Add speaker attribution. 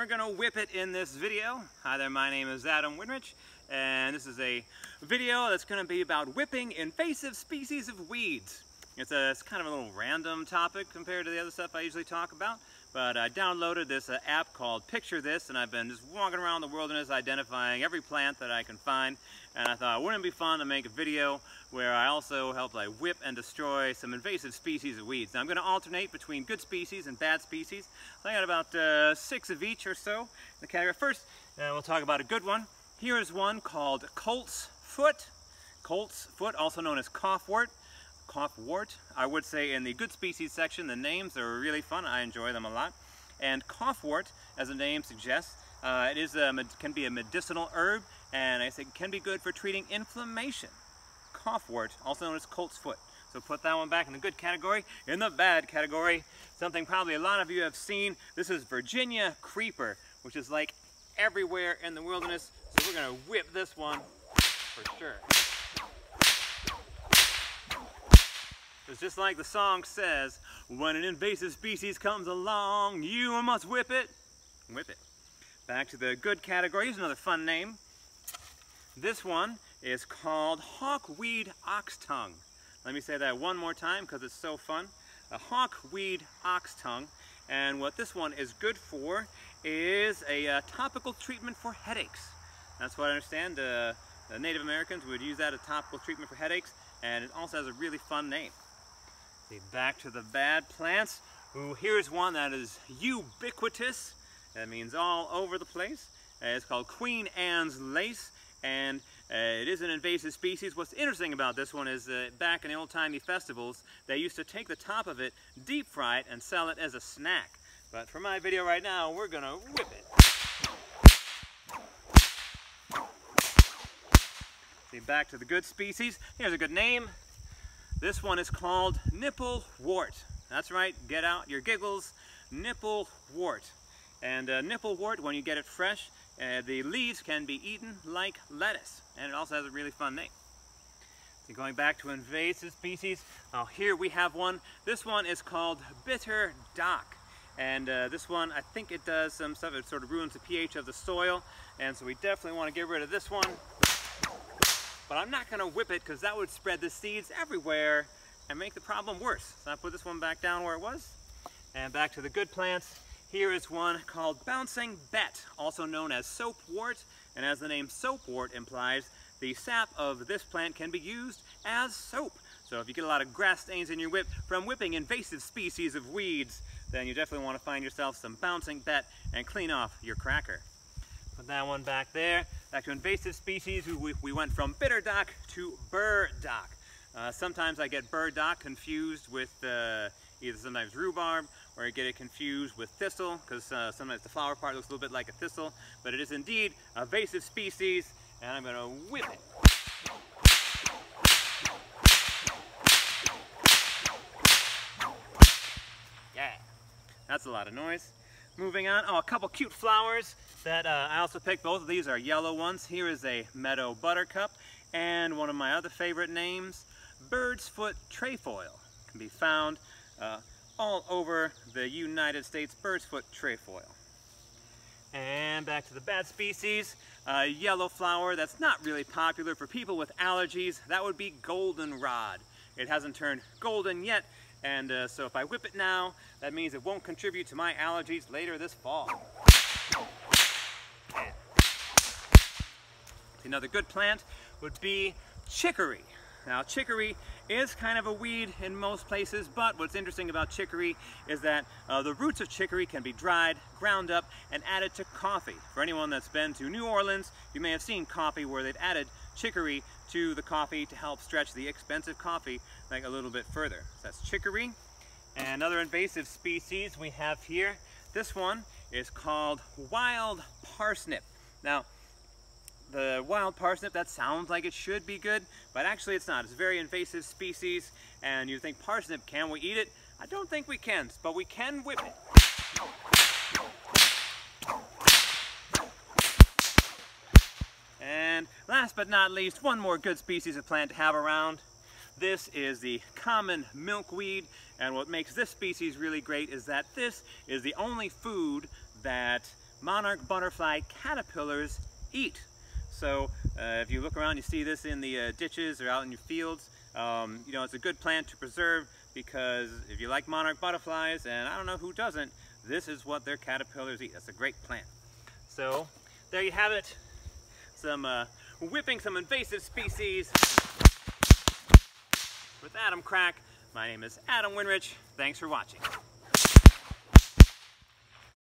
Speaker 1: We're gonna whip it in this video. Hi there, my name is Adam Winrich, and this is a video that's gonna be about whipping invasive species of weeds. It's, a, it's kind of a little random topic compared to the other stuff I usually talk about, but I downloaded this uh, app called Picture This, and I've been just walking around the wilderness identifying every plant that I can find, and I thought, wouldn't it be fun to make a video where I also help like whip and destroy some invasive species of weeds. Now I'm going to alternate between good species and bad species. I got about uh, six of each or so in the category. First, uh, we'll talk about a good one. Here is one called Colt's Foot. Colt's Foot, also known as Coughwort. Coughwort, I would say in the good species section, the names are really fun. I enjoy them a lot. And Coughwort, as the name suggests, uh, it is a, can be a medicinal herb, and I say can be good for treating inflammation coughwort, also known as colt's foot. So put that one back in the good category. In the bad category, something probably a lot of you have seen. This is Virginia creeper, which is like everywhere in the wilderness. So we're gonna whip this one for sure. It's just like the song says, when an invasive species comes along, you must whip it. Whip it. Back to the good category. Here's another fun name. This one is called hawkweed oxtongue. Let me say that one more time because it's so fun. A hawkweed oxtongue. And what this one is good for is a uh, topical treatment for headaches. That's what I understand. Uh, the Native Americans would use that as topical treatment for headaches. And it also has a really fun name. Back to the bad plants. Ooh, here's one that is ubiquitous. That means all over the place. Uh, it's called Queen Anne's lace. And uh, it is an invasive species. What's interesting about this one is uh, back in the old-timey festivals, they used to take the top of it, deep fry it, and sell it as a snack. But for my video right now, we're gonna whip it. See, back to the good species. Here's a good name. This one is called nipple wart. That's right, get out your giggles, nipple wart. And uh, nipplewort, when you get it fresh, uh, the leaves can be eaten like lettuce, and it also has a really fun name. So going back to invasive species, oh, here we have one. This one is called bitter dock. And uh, this one, I think it does some stuff, it sort of ruins the pH of the soil, and so we definitely want to get rid of this one. But I'm not to whip it because that would spread the seeds everywhere and make the problem worse. So I put this one back down where it was. And back to the good plants. Here is one called Bouncing Bet, also known as soapwort, and as the name soapwort implies, the sap of this plant can be used as soap. So if you get a lot of grass stains in your whip from whipping invasive species of weeds, then you definitely want to find yourself some Bouncing Bet and clean off your cracker. Put that one back there. Back to invasive species, we, we went from bitter dock to burdock. Uh, sometimes I get burdock confused with uh, either sometimes rhubarb or I get it confused with thistle because uh, sometimes the flower part looks a little bit like a thistle, but it is indeed a invasive species and I'm to whip it. Yeah, that's a lot of noise. Moving on, oh, a couple cute flowers that uh, I also picked. Both of these are yellow ones. Here is a meadow buttercup and one of my other favorite names, bird's foot trefoil. Can be found uh, all over the United States bird's foot trefoil. And back to the bad species, uh, yellow flower that's not really popular for people with allergies, that would be goldenrod. It hasn't turned golden yet, and uh, so if I whip it now, that means it won't contribute to my allergies later this fall. Another good plant would be chicory. Now chicory is kind of a weed in most places, but what's interesting about chicory is that uh, the roots of chicory can be dried, ground up, and added to coffee. For anyone that's been to New Orleans, you may have seen coffee where they've added chicory to the coffee to help stretch the expensive coffee like a little bit further. So that's chicory. And another invasive species we have here, this one is called wild parsnip. Now, the wild parsnip, that sounds like it should be good, but actually it's not. It's a very invasive species, and you think parsnip, can we eat it? I don't think we can, but we can whip it. And last but not least, one more good species of plant to have around. This is the common milkweed, and what makes this species really great is that this is the only food that monarch butterfly caterpillars eat. So uh, if you look around, you see this in the uh, ditches or out in your fields. Um, you know, it's a good plant to preserve because if you like monarch butterflies, and I don't know who doesn't, this is what their caterpillars eat. That's a great plant. So there you have it. Some uh, whipping some invasive species with Adam Crack. My name is Adam Winrich. Thanks for watching.